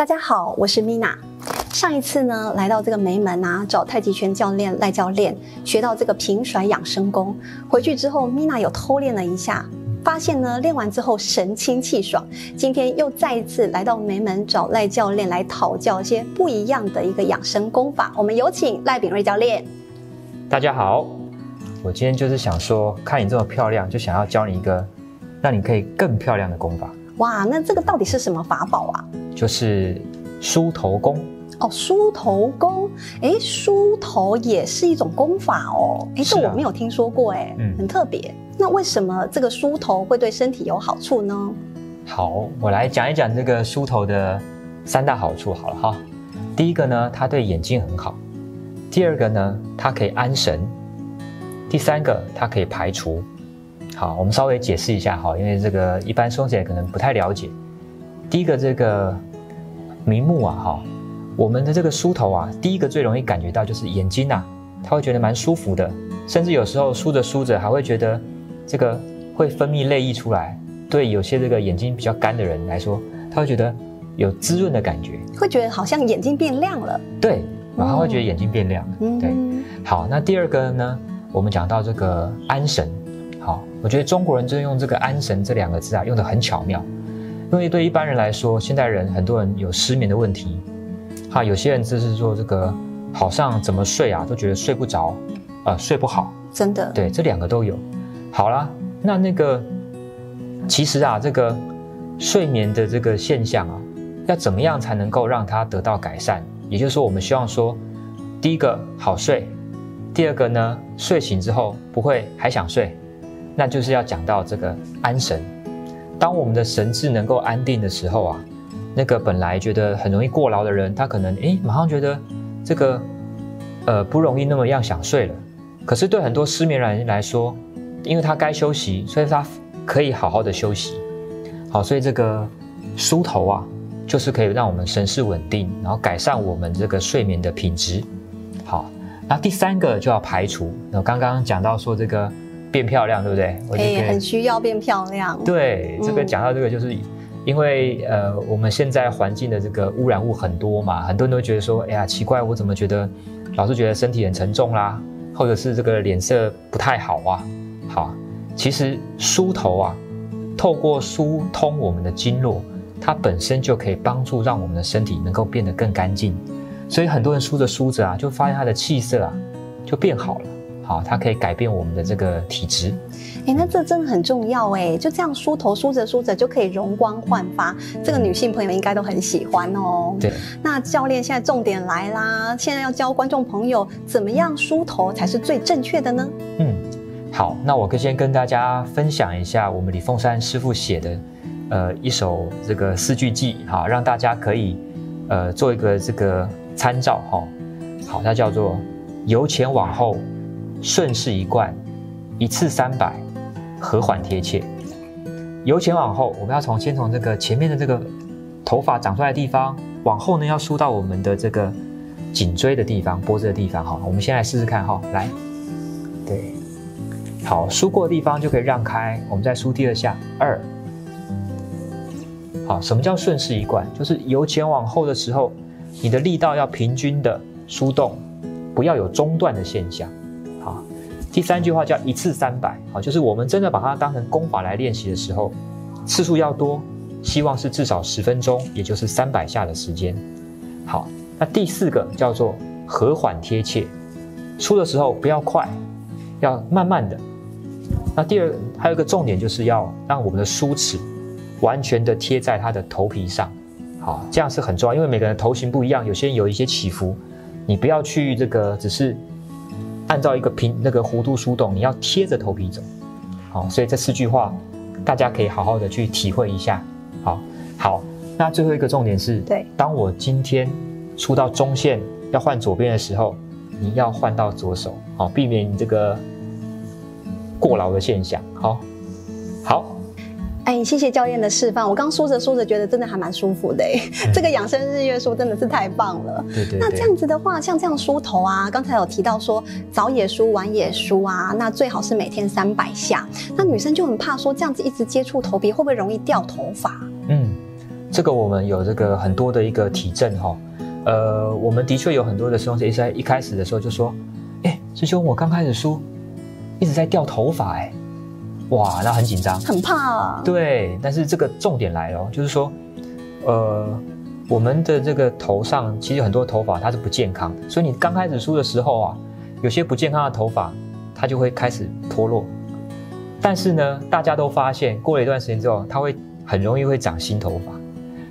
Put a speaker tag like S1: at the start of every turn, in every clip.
S1: 大家好，我是 Mina。上一次呢，来到这个梅门啊，找太极拳教练赖教练，学到这个平甩养生功。回去之后，Mina 有偷练了一下，发现呢，练完之后神清气爽。今天又再一次来到梅门找赖教练来讨教一些不一样的一个养生功法。我们有请赖炳瑞教练。
S2: 大家好，我今天就是想说，看你这么漂亮，就想要教你一个让你可以更漂亮的功法。
S1: 哇，那这个到底是什么法宝啊？
S2: 就是梳头功。
S1: 哦，梳头功，哎，梳头也是一种功法哦。哎，这我没有听说过，哎，嗯，很特别。那为什么这个梳头会对身体有好处呢？
S2: 好，我来讲一讲这个梳头的三大好处好了哈。第一个呢，它对眼睛很好；第二个呢，它可以安神；第三个，它可以排除。好，我们稍微解释一下哈，因为这个一般松姐可能不太了解。第一个，这个明目啊哈。我们的这个梳头啊，第一个最容易感觉到就是眼睛呐，他会觉得蛮舒服的，甚至有时候梳着梳着还会觉得这个会分泌泪液出来。对有些这个眼睛比较干的人来说，他会觉得有滋润的感觉，
S1: 会觉得好像眼睛变亮了。
S2: 对，然后会觉得眼睛变亮。对，好，那第二个呢，我们讲到这个安神。好，我觉得中国人就是用这个安神这两个字啊，用的很巧妙，因为对一般人来说，现代人很多人有失眠的问题。哈，有些人就是说这个，好像怎么睡啊，都觉得睡不着，呃，睡不好，
S1: 真的，
S2: 对，这两个都有。好啦，那那个，其实啊，这个睡眠的这个现象啊，要怎么样才能够让它得到改善？也就是说，我们希望说，第一个好睡，第二个呢，睡醒之后不会还想睡，那就是要讲到这个安神。当我们的神志能够安定的时候啊。那个本来觉得很容易过劳的人，他可能诶马上觉得这个呃不容易那么样想睡了。可是对很多失眠人来说，因为他该休息，所以他可以好好的休息。好，所以这个梳头啊，就是可以让我们神志稳定，然后改善我们这个睡眠的品质。好，那第三个就要排除。那刚刚讲到说这个变漂亮，对不对？
S1: 哎，很需要变漂亮。
S2: 对，这个讲到这个就是。因为呃，我们现在环境的这个污染物很多嘛，很多人都觉得说，哎呀，奇怪，我怎么觉得老是觉得身体很沉重啦，或者是这个脸色不太好啊。好，其实梳头啊，透过疏通我们的经络，它本身就可以帮助让我们的身体能够变得更干净。所以很多人梳着梳着啊，就发现他的气色啊就变好了。好，它可以改变我们的这个体质。
S1: 哎，那这真的很重要哎！就这样梳头梳着梳着就可以容光焕发，这个女性朋友应该都很喜欢哦。
S2: 对，
S1: 那教练现在重点来啦，现在要教观众朋友怎么样梳头才是最正确的呢？
S2: 嗯，好，那我可先跟大家分享一下我们李凤山师傅写的，呃，一首这个四句记哈，让大家可以呃做一个这个参照哈。好，它叫做由前往后顺势一贯，一次三百。和缓贴切，由前往后，我们要从先从这个前面的这个头发长出来的地方，往后呢要梳到我们的这个颈椎的地方、脖子的地方。哈，我们先来试试看哈，来，对，好，梳过的地方就可以让开，我们再梳第二下，二，好，什么叫顺势一贯？就是由前往后的时候，你的力道要平均的梳动，不要有中断的现象。第三句话叫一次三百，好，就是我们真的把它当成功法来练习的时候，次数要多，希望是至少十分钟，也就是三百下的时间。好，那第四个叫做和缓贴切，出的时候不要快，要慢慢的。那第二还有一个重点就是要让我们的梳齿完全的贴在他的头皮上，好，这样是很重要，因为每个人头型不一样，有些人有一些起伏，你不要去这个只是。按照一个平那个弧度梳动，你要贴着头皮走，好，所以这四句话大家可以好好的去体会一下，好，好，那最后一个重点是，
S1: 对，
S2: 当我今天出到中线要换左边的时候，你要换到左手，好，避免这个过劳的现象，好，好。
S1: 哎，谢谢教练的示范。我刚梳着梳着，觉得真的还蛮舒服的。哎，这个养生日月梳真的是太棒了。
S2: 对对。
S1: 那这样子的话，像这样梳头啊，刚才有提到说早也梳，晚也梳啊，那最好是每天三百下。那女生就很怕说这样子一直接触头皮，会不会容易掉头发？
S2: 嗯，这个我们有这个很多的一个体证哈，呃，我们的确有很多的师兄师在一开始的时候就说，哎，师兄，我刚开始梳，一直在掉头发，哎，哇，那很紧张，
S1: 很怕。
S2: 对，但是这个重点来了，就是说，呃，我们的这个头上其实很多头发它是不健康的，所以你刚开始梳的时候啊，有些不健康的头发，它就会开始脱落。但是呢，大家都发现，过了一段时间之后，它会很容易会长新头发，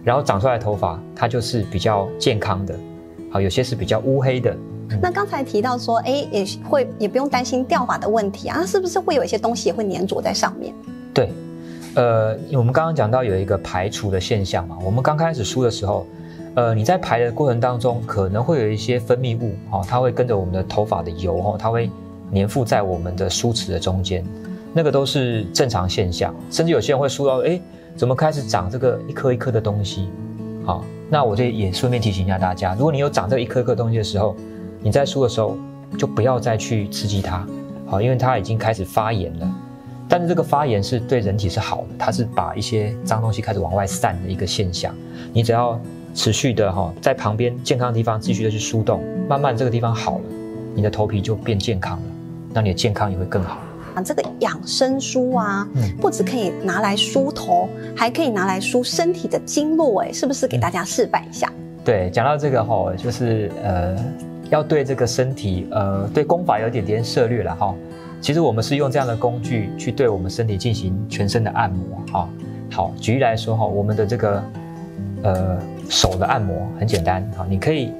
S2: 然后长出来的头发，它就是比较健康的，好，有些是比较乌黑的。
S1: 那刚才提到说，哎，也会也不用担心掉发的问题啊，那是不是会有一些东西也会粘着在上面？
S2: 对，呃，我们刚刚讲到有一个排除的现象嘛，我们刚开始梳的时候，呃，你在排的过程当中，可能会有一些分泌物，哈，它会跟着我们的头发的油，哈，它会粘附在我们的梳齿的中间。那个都是正常现象，甚至有些人会梳到，哎，怎么开始长这个一颗一颗的东西？好，那我这也顺便提醒一下大家，如果你有长这一颗颗东西的时候，你在梳的时候就不要再去刺激它，好，因为它已经开始发炎了。但是这个发炎是对人体是好的，它是把一些脏东西开始往外散的一个现象。你只要持续的哈，在旁边健康的地方继续的去梳动，慢慢这个地方好了，你的头皮就变健康了，那你的健康也会更好。
S1: 啊这个养生梳啊，不止可以拿来梳头，还可以拿来梳身体的经络，哎，是不是给大家示范一下？
S2: 对，讲到这个哈，就是呃，要对这个身体，呃，对功法有点点涉略了哈。其实我们是用这样的工具去对我们身体进行全身的按摩哈。好，举例来说哈，我们的这个呃手的按摩很简单哈，你可以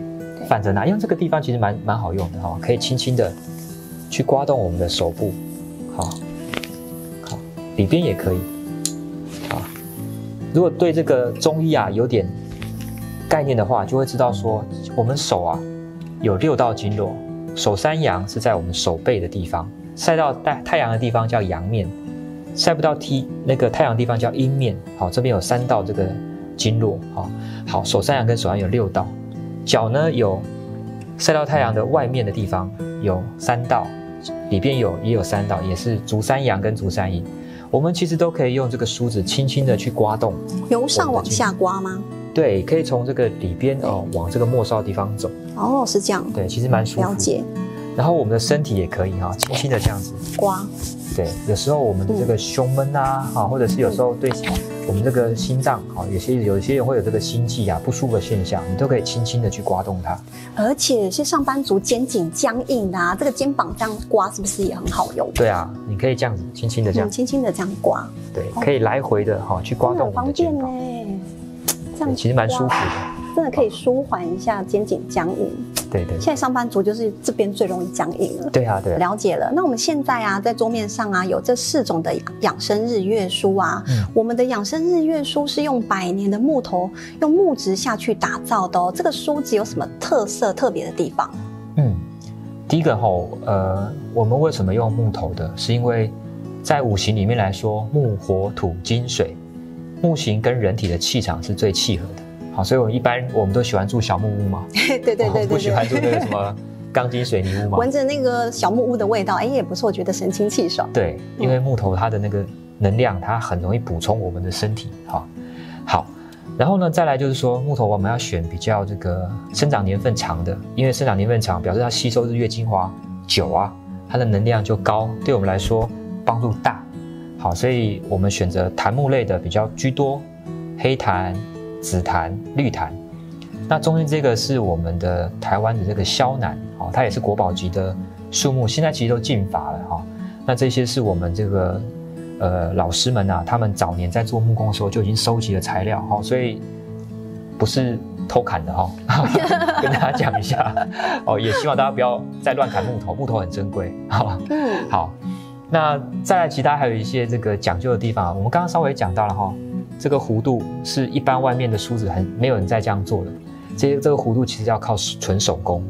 S2: 反着拿，因为这个地方其实蛮蛮好用的哈，可以轻轻的去刮动我们的手部。好，好，里边也可以。好，如果对这个中医啊有点概念的话，就会知道说，我们手啊有六道经络，手三阳是在我们手背的地方，晒到太太阳的地方叫阳面，晒不到 T 那个太阳地方叫阴面。好，这边有三道这个经络。好，好，手三阳跟手阳有六道，脚呢有晒到太阳的外面的地方有三道。里边有也有三道，也是足三阳跟足三阴，我们其实都可以用这个梳子轻轻的去刮动，
S1: 由上往下刮吗？
S2: 对，可以从这个里边哦往这个末梢的地方走。
S1: 哦，是这样。
S2: 对，其实蛮舒服。
S1: 了解。
S2: 然后我们的身体也可以哈，轻轻的这样子
S1: 刮。
S2: 对，有时候我们的这个胸闷啊，哈，或者是有时候对我们这个心脏，哈，有些有些人会有这个心悸啊不舒服的现象，你都可以轻轻的去刮动它。
S1: 而且有些上班族肩颈僵硬啊，这个肩膀这样刮是不是也很好用？
S2: 对啊，你可以这样子轻轻的这样，
S1: 轻轻的这样刮。
S2: 对，可以来回的哈去刮动我们的肩膀。这样其实蛮舒服的。
S1: 真的可以舒缓一下肩颈僵硬。
S2: 对对。
S1: 现在上班族就是这边最容易僵硬了。
S2: 对啊，对。
S1: 了解了。那我们现在啊，在桌面上啊，有这四种的养生日月梳啊。嗯。我们的养生日月梳是用百年的木头，用木质下去打造的哦。这个梳子有什么特色、特别的地方？
S2: 嗯，第一个哈，呃，我们为什么用木头的？是因为在五行里面来说，木、火、土、金、水，木型跟人体的气场是最契合的。好，所以我们一般我们都喜欢住小木屋嘛。
S1: 对对对对，
S2: 不喜欢住那个什么钢筋水泥屋嘛。
S1: 闻着那个小木屋的味道，哎，也不错，觉得神清气爽。
S2: 对，因为木头它的那个能量，它很容易补充我们的身体。哈，好，然后呢，再来就是说木头我们要选比较这个生长年份长的，因为生长年份长，表示它吸收日月精华久啊，它的能量就高，对我们来说帮助大。好，所以我们选择檀木类的比较居多，黑檀。紫檀、绿檀，那中间这个是我们的台湾的这个萧楠，哦，它也是国宝级的树木，现在其实都禁伐了哈。那这些是我们这个呃老师们啊，他们早年在做木工的时候就已经收集了材料哈，所以不是偷砍的哈，跟大家讲一下哦，也希望大家不要再乱砍木头，木头很珍贵哈。嗯，好，那再来其他还有一些这个讲究的地方，我们刚刚稍微讲到了哈。这个弧度是一般外面的梳子很没有人再这样做的，这些这个弧度其实要靠纯手工，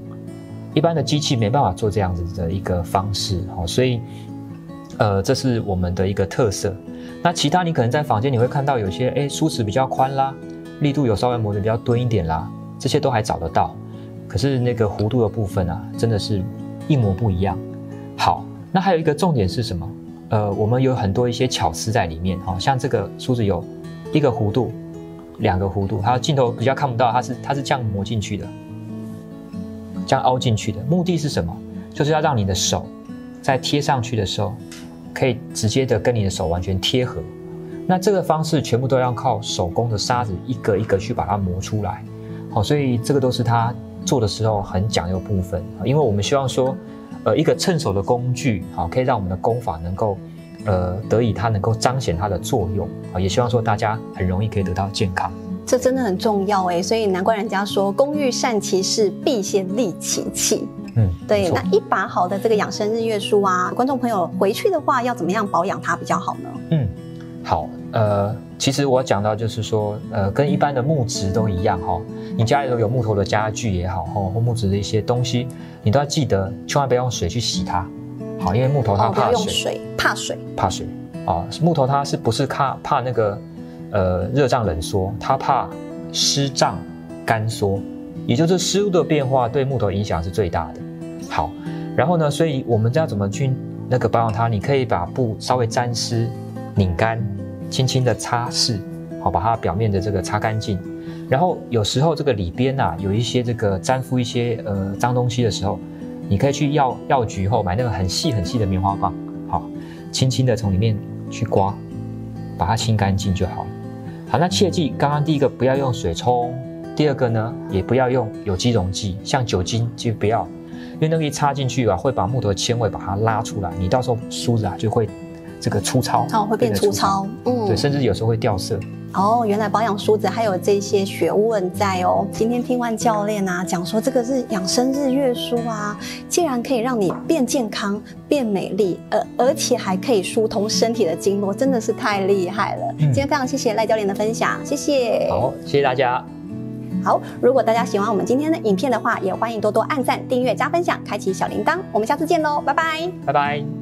S2: 一般的机器没办法做这样子的一个方式哦，所以，呃，这是我们的一个特色。那其他你可能在房间你会看到有些哎梳子比较宽啦，力度有稍微磨得比较钝一点啦，这些都还找得到。可是那个弧度的部分啊，真的是一模不一样。好，那还有一个重点是什么？呃，我们有很多一些巧思在里面，哈，像这个梳子有。一个弧度，两个弧度，它镜头比较看不到，它是它是这样磨进去的，这样凹进去的。目的是什么？就是要让你的手在贴上去的时候，可以直接的跟你的手完全贴合。那这个方式全部都要靠手工的砂子一个一个去把它磨出来。好，所以这个都是他做的时候很讲究部分。因为我们希望说，呃，一个趁手的工具，好，可以让我们的功法能够。呃，得以它能够彰显它的作用啊，也希望说大家很容易可以得到健康，
S1: 这真的很重要哎，所以难怪人家说工欲善其事，必先利其器。嗯，对，那一把好的这个养生日月梳啊，观众朋友回去的话要怎么样保养它比较好呢？
S2: 嗯，好，呃，其实我讲到就是说，呃，跟一般的木质都一样哈，你家里头有木头的家具也好，或木质的一些东西，你都要记得千万不要用水去洗它。好，因为木头它怕
S1: 水，怕水，
S2: 怕水啊！木头它是不是怕怕那个呃热胀冷缩？它怕湿胀干缩，也就是湿度的变化对木头影响是最大的。好，然后呢，所以我们要怎么去那个保养它？你可以把布稍微沾湿、拧干，轻轻的擦拭，好，把它表面的这个擦干净。然后有时候这个里边呐有一些这个粘附一些呃脏东西的时候。你可以去药药局后买那个很细很细的棉花棒，好，轻轻的从里面去刮，把它清干净就好了。好，那切记，刚刚第一个不要用水冲，第二个呢，也不要用有机溶剂，像酒精就不要，因为那个一插进去啊，会把木头纤维把它拉出来，你到时候梳子啊就会这个粗糙，
S1: 哦，会变粗糙，
S2: 嗯，对，甚至有时候会掉色。
S1: 哦，原来保养梳子还有这些学问在哦。今天听完教练啊讲说，这个是养生日月梳啊，竟然可以让你变健康、变美丽，而而且还可以疏通身体的经络，真的是太厉害了。今天非常谢谢赖教练的分享，谢谢。
S2: 好，谢谢大家。
S1: 好，如果大家喜欢我们今天的影片的话，也欢迎多多按赞、订阅、加分享、开启小铃铛。我们下次见喽，拜拜，
S2: 拜拜。